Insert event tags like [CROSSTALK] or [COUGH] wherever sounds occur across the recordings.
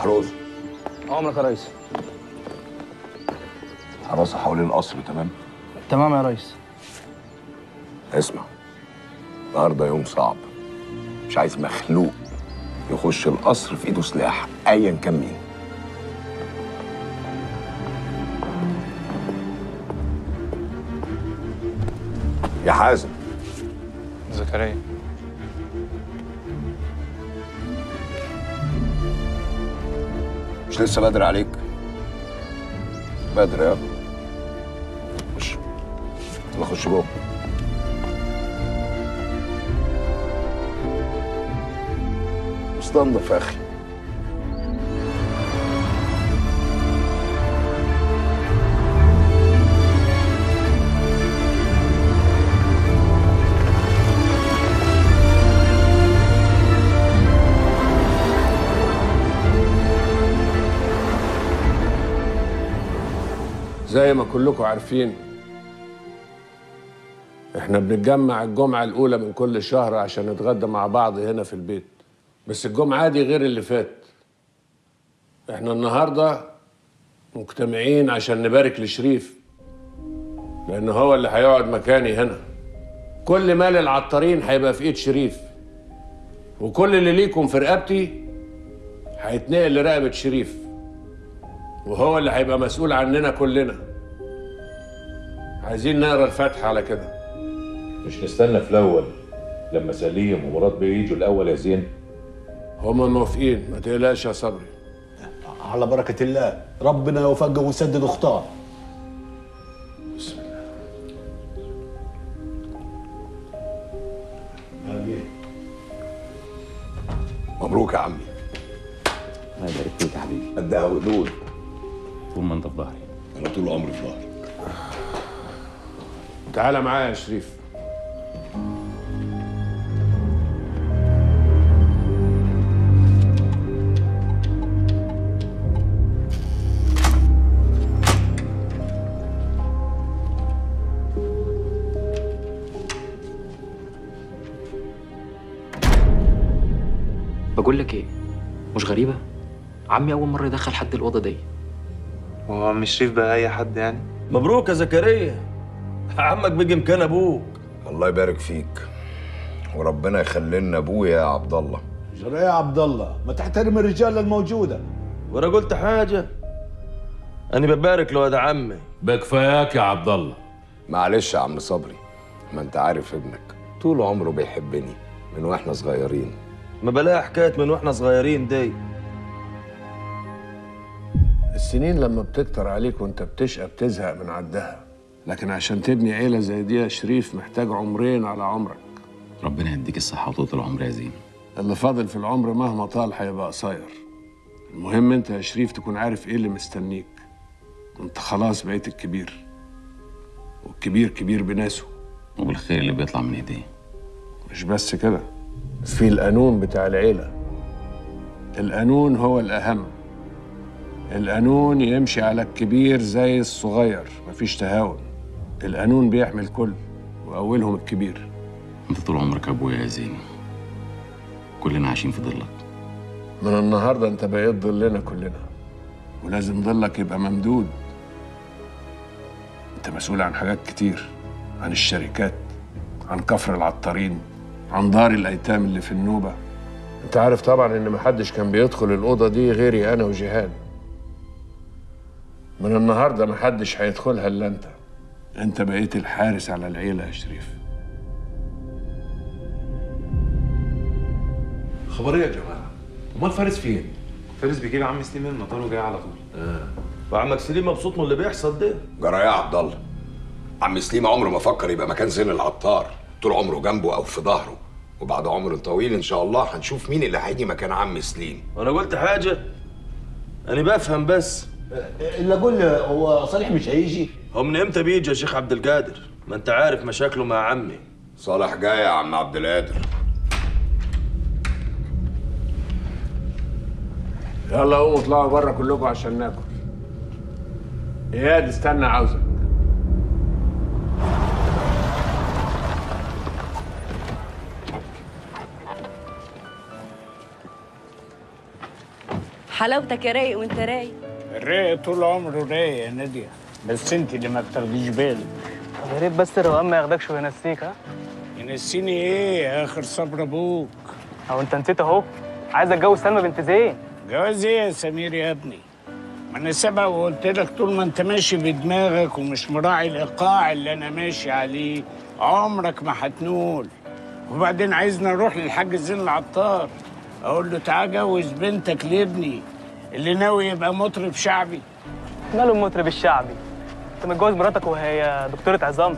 محروس عمرك يا ريس. حراسه حوالين القصر تمام؟ تمام يا ريس. اسمع النهارده يوم صعب. مش عايز مخلوق يخش القصر في إيده سلاح ايا كان مين. يا حازم. زكريا. لسه بدري عليك. بدري يا خش. يلا خش جوه. استنضف يا أخي. زي ما كلكم عارفين. إحنا بنتجمع الجمعة الأولى من كل شهر عشان نتغدى مع بعض هنا في البيت. بس الجمعة دي غير اللي فات. إحنا النهاردة مجتمعين عشان نبارك لشريف لأن هو اللي هيقعد مكاني هنا. كل مال العطارين هيبقى في إيد شريف وكل اللي ليكم في رقبتي هيتنقل لرقبة شريف. وهو اللي هيبقى مسؤول عننا كلنا. عايزين نقرأ الفاتحة على كده. مش نستنى في الأول لما سليم ومراد بيه يجوا الأول يا زين؟ هما موافقين ما تقلقش يا صبري. على بركة الله ربنا يوفقه ويسدد اختار مبروك يا عمي. الله يبارك فيك يا حبيبي. قدها وقدود طول ما انت في ظهري. أنا طول عمري في ظهري. تعالى معايا يا شريف. بقول لك إيه؟ مش غريبة؟ عمي أول مرة يدخل حد الأوضة دي. وهو عم شريف بقى أي حد يعني؟ مبروك يا زكريا. عمك بيجي مكان أبوك. الله يبارك فيك. وربنا يخلي لنا أبويا يا عبد الله جرى يا عبد الله ما تحترم الرجاله الموجودة. وأنا قلت حاجة. أنا ببارك له يا عمي. بكفاياك يا عبد الله معلش يا عم صبري. ما أنت عارف ابنك. طول عمره بيحبني من وإحنا صغيرين. ما بلاها حكاية من وإحنا صغيرين دي. السنين لما بتكتر عليك وانت بتشقى بتزهق من عدها. لكن عشان تبني عيلة زي دي يا شريف محتاج عمرين على عمرك. ربنا يديك الصحة وطول العمر يا زين. اللي فاضل في العمر مهما طال هيبقى قصير. المهم انت يا شريف تكون عارف إيه اللي مستنيك. انت خلاص بقيت الكبير. والكبير كبير بناسه. وبالخير اللي بيطلع من ايديه. مش بس كده في القانون بتاع العيلة. القانون هو الأهم. القانون يمشي على الكبير زي الصغير مفيش تهاون. القانون بيحمي الكل وأولهم الكبير. انت طول عمرك ابويا يا زين كلنا عايشين في ظلك. من النهاردة أنت بقيت ظلنا كلنا ولازم ظلك يبقى ممدود. أنت مسؤول عن حاجات كتير عن الشركات عن كفر العطارين عن دار الأيتام اللي في النوبة. أنت عارف طبعا إن محدش كان بيدخل الأوضة دي غيري أنا وجهاد من النهاردة محدش هيدخلها إلا أنت. أنت بقيت الحارس على العيلة يا شريف. خبر إيه يا جماعة؟ أمال فارس فين؟ فارس بيجيب عم سليم من المطار وجاي على طول. وعمك سليم مبسوط من اللي بيحصل ده؟ جرى يا عبد الله عم سليم عمره ما فكر يبقى مكان زين العطار. طول عمره جنبه أو في ظهره. وبعد عمر طويل إن شاء الله هنشوف مين اللي هيجي مكان عم سليم. وأنا قلت حاجة؟ أنا بفهم بس. اللي أقول له هو صالح مش هيجي. هو من إمتى بيجي يا شيخ عبد القادر؟ ما أنت عارف مشاكله مع عمي. صالح جاي يا عم عبد القادر. يلا قوموا اطلعوا بره كلكم عشان ناكل. اياد استنى عاوزك. حلاوتك يا رايق وانت رايق. الرايق طول عمره رايق يا ناديه بس أنت اللي ما بتاخديش بالك. يا ريت بس الروقان ما ياخدكش وينسيك ها؟ ينسيني إيه؟ يا آخر صبر أبوك. أو أنت نسيت أهو. عايز أتجوز سلمى بنت زين. جواز إيه يا سمير يا ابني. ما أنا سبق وقلت لك طول ما أنت ماشي بدماغك ومش مراعي الإيقاع اللي أنا ماشي عليه عمرك ما هتنول. وبعدين عايزنا نروح للحاج زين العطار. أقول له تعال جوز بنتك لابني. اللي ناوي يبقى مطرب شعبي. ماله المطرب الشعبي؟ انت متجوز مراتك وهي دكتورة عظام.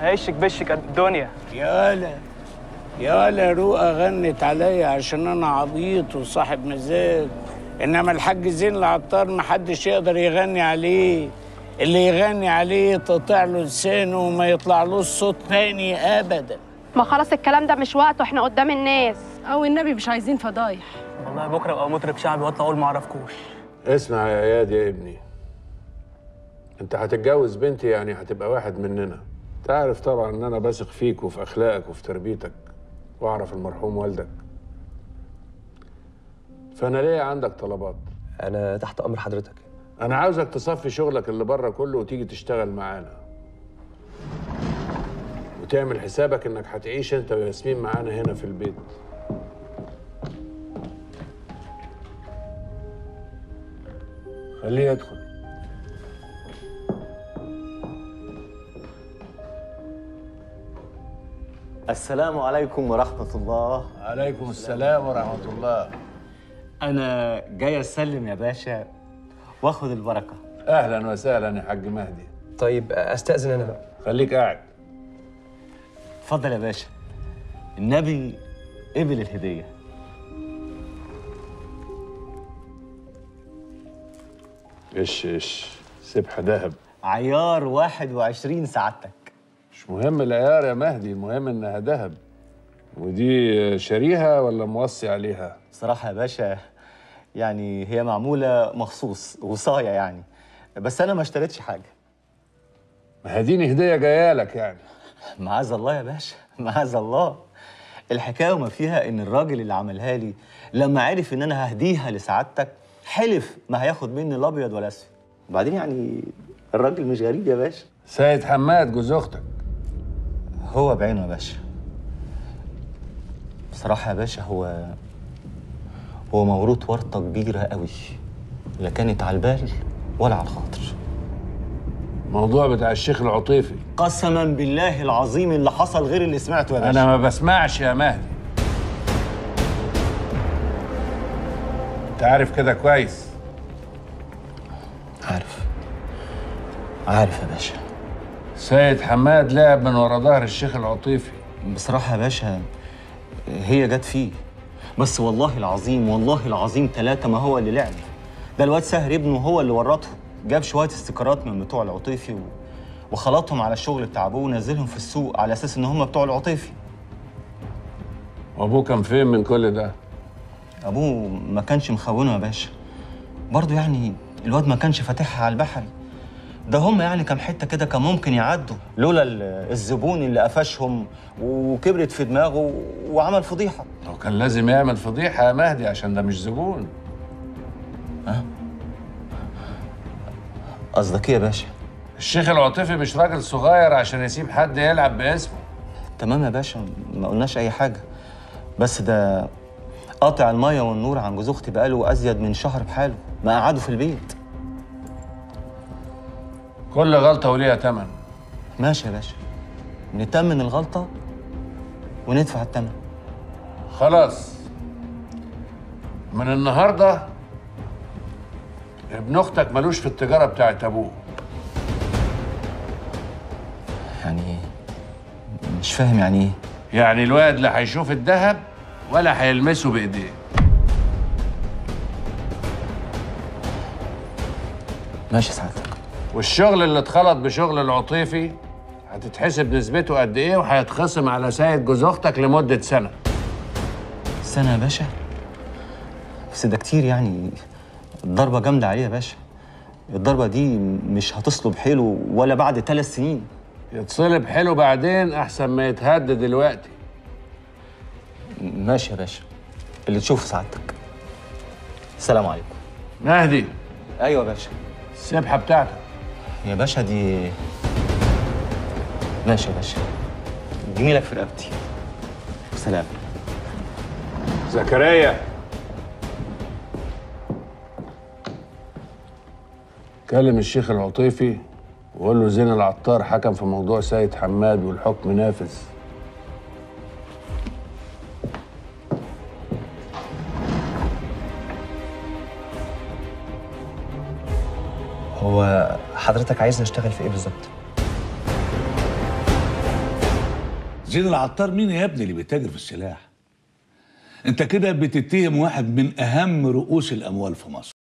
هيشك بشك قد الدنيا. يالا يالا رؤى غنت عليا عشان أنا عبيط وصاحب مزاج. إنما الحاج زين العطار محدش يقدر يغني عليه. اللي يغني عليه تقطع له لسانه وما يطلعلوش صوت تاني ابدا. ما خلاص الكلام ده مش وقته إحنا قدام الناس. أو النبي مش عايزين فضايح. والله بكرة ابقى مطرب شعبي واطلع أقول ما أعرفكوش. اسمع يا إياد يا ابني. أنت هتتجوز بنتي يعني هتبقى واحد مننا. تعرف طبعا إن أنا بثق فيك وفي أخلاقك وفي تربيتك وأعرف المرحوم والدك. فأنا ليه عندك طلبات؟ أنا تحت أمر حضرتك. أنا عاوزك تصفي شغلك اللي بره كله وتيجي تشتغل معانا. وتعمل حسابك إنك هتعيش أنت وياسمين معانا هنا في البيت. خليه يدخل السلام عليكم ورحمة الله. عليكم السلام ورحمة الله. أنا جاي أسلم يا باشا وآخد البركة. أهلا وسهلا يا حاج مهدي. طيب أستأذن أنا بقى. خليك قاعد. اتفضل يا باشا. النبي قبل الهدية. إيش إيش؟ سبحة ذهب عيار 21 سعادتك. مش مهم العيار يا مهدي المهم إنها ذهب ودي شاريها ولا موصي عليها؟ صراحة يا باشا يعني هي معمولة مخصوص وصاية يعني. بس أنا ما اشتريتش حاجة. ما هديني هدية جاية لك يعني. معاذ الله يا باشا [LAUGHS] معاذ الله. الحكاية وما فيها إن الراجل اللي عملها لي لما عرف إن أنا ههديها لسعادتك حلف ما هياخد مني الأبيض ولا أسود. وبعدين يعني الراجل مش غريب يا باشا. سيد حماد جوز أختك. هو بعينه يا باشا. بصراحة يا باشا هو هو موروث ورطة كبيرة قوي لا كانت على البال ولا على الخاطر. موضوع بتاع الشيخ العطيفي. قسما بالله العظيم اللي حصل غير اللي سمعته يا باشا. أنا ما بسمعش يا مهدي. أنت عارف كده كويس؟ عارف. عارف يا باشا. سيد حماد لعب من ورا ظهر الشيخ العطيفي. بصراحة يا باشا هي جت فيه. بس والله العظيم والله العظيم ثلاثة ما هو اللي لعب. ده الواد سهر ابنه هو اللي ورطه. جاب شوية استيكرات من بتوع العطيفي و... وخلطهم على الشغل بتاع أبوه ونزلهم في السوق على أساس إن هم بتوع العطيفي وابوه كان فين من كل ده؟ أبوه ما كانش مخونه يا باشا. برضه يعني الواد ما كانش فاتحها على البحري. ده هم يعني كام حتة كده كان ممكن يعدوا. لولا ال- الزبون اللي قفشهم وكبرت في دماغه وعمل فضيحة. هو كان لازم يعمل فضيحة يا مهدي عشان ده مش زبون. قصدك إيه يا باشا؟ الشيخ العاطفي مش راجل صغير عشان يسيب حد يلعب باسمه. تمام يا باشا ما قلناش أي حاجة. بس ده قاطع المية والنور عن جوز أختي بقاله أزيد من شهر بحاله ما قعدوا في البيت. كل غلطة وليها تمن. ماشي يا باشا نتمن الغلطة وندفع الثمن خلاص. من النهارده ابن أختك ملوش في التجارة بتاعت ابوه. يعني مش فاهم يعني إيه. يعني الواد لا هيشوف الذهب ولا هيلمسه بإيديه. ماشي سعادتك والشغل اللي اتخلط بشغل العطيفي هتتحسب نسبته قد إيه وهيتخصم على سيد جوز أختك لمدة سنة. سنة يا باشا؟ بس ده كتير يعني. الضربة جامدة عليه يا باشا. الضربة دي مش هتصلب حيله ولا بعد ثلاث سنين. يتصلب حلو بعدين أحسن ما يتهد دلوقتي. ماشي يا باشا. اللي تشوفه سعادتك. السلام عليكم. مهدي. أيوه يا باشا. السبحة بتاعتك. يا باشا دي ماشي يا باشا. جميلك في رقبتي. سلام. زكريا. كلم الشيخ العطيفي وقول له زين العطار حكم في موضوع سيد حماد والحكم نافذ. هو حضرتك عايزني أشتغل في إيه بالظبط؟ زين العطار مين يا ابني اللي بيتاجر في السلاح؟ أنت كده بتتهم واحد من أهم رؤوس الأموال في مصر.